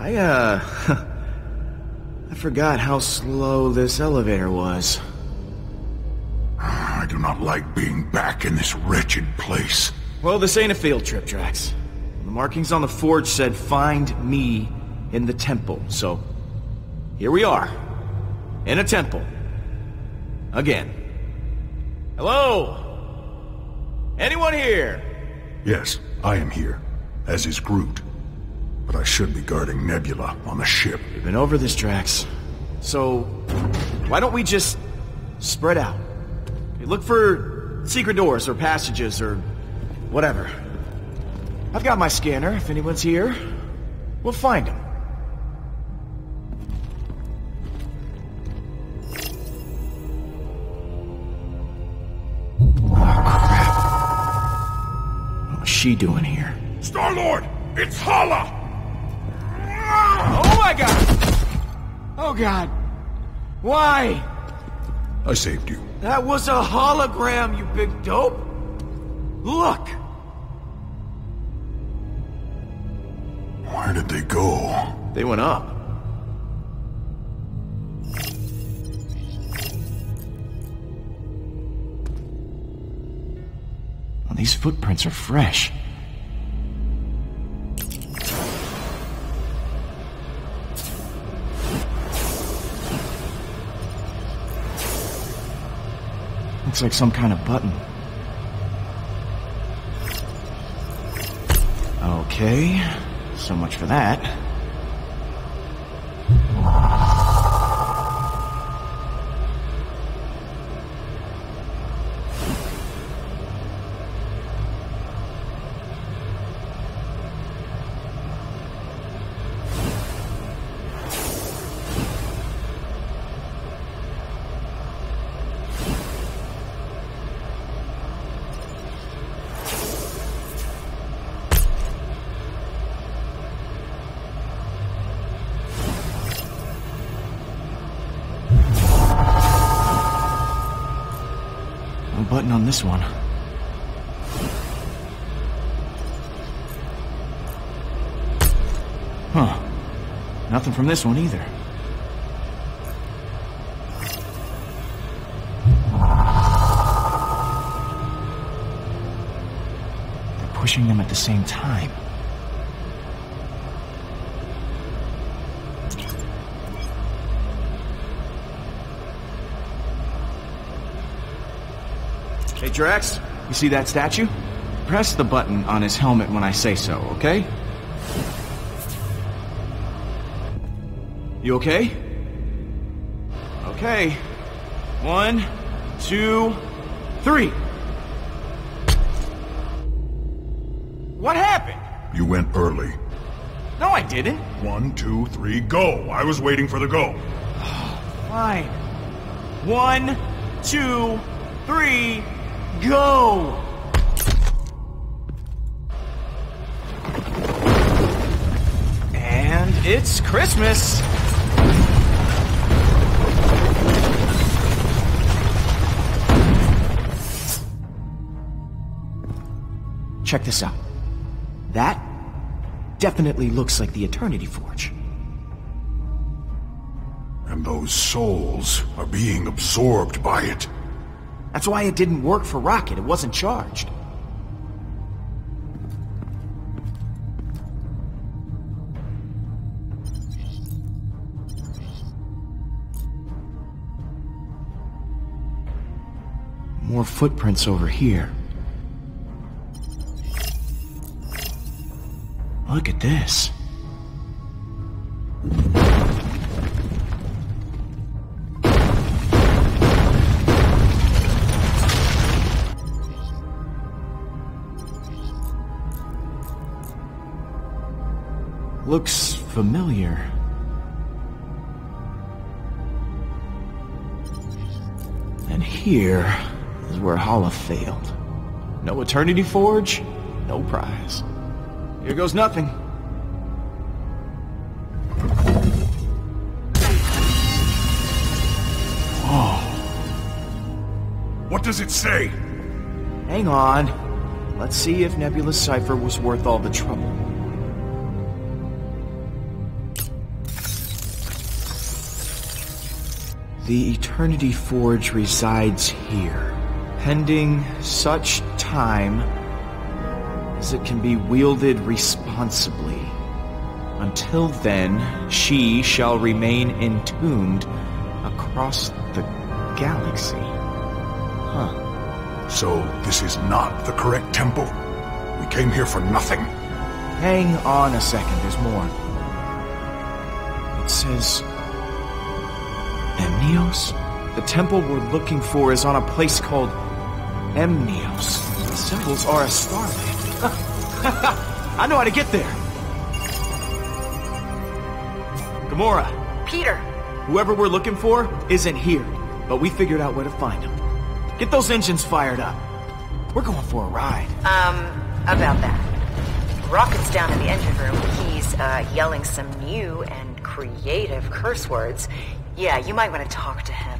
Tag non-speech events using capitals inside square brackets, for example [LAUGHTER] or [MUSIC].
I, uh... [LAUGHS] I forgot how slow this elevator was. I do not like being back in this wretched place. Well, this ain't a field trip, Drax. The markings on the forge said, find me in the temple, so... Here we are. In a temple. Again. Hello? Anyone here? Yes, I am here, as is Groot. But I should be guarding Nebula on the ship. We've been over this, Drax. So, why don't we just spread out? Look for secret doors or passages or whatever. I've got my scanner if anyone's here. We'll find them. Oh, what was she doing here? Star-Lord! It's Hala! Oh god! Why? I saved you. That was a hologram, you big dope! Look! Where did they go? They went up. Well, these footprints are fresh. Looks like some kind of button. Okay, so much for that. Button on this one. Huh. Nothing from this one either. They're pushing them at the same time. Hey, Drax, you see that statue? Press the button on his helmet when I say so, okay? You okay? Okay. One, two, three. What happened? You went early. No, I didn't. One, two, three, go! I was waiting for the go. [SIGHS] Fine. One, two, three, go! And it's Christmas! Check this out. That definitely looks like the Eternity Forge. And those souls are being absorbed by it. That's why it didn't work for Rocket. It wasn't charged. More footprints over here. Look at this. Looks familiar. And here is where Hala failed. No Eternity Forge, no prize. Here goes nothing. Oh. What does it say? Hang on. Let's see if Nebula's cipher was worth all the trouble. The Eternity Forge resides here, pending such time as it can be wielded responsibly. Until then, she shall remain entombed across the galaxy. Huh. So, this is not the correct temple? We came here for nothing. Hang on a second, there's more. It says... Emnios? The temple we're looking for is on a place called Emnios. The symbols are a starlight. [LAUGHS] I know how to get there! Gamora, Peter, whoever we're looking for isn't here, but we figured out where to find him. Get those engines fired up. We're going for a ride. um, about that. Rocket's down in the engine room. He's, uh, yelling some new and creative curse words. Yeah, you might want to talk to him.